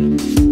Bye.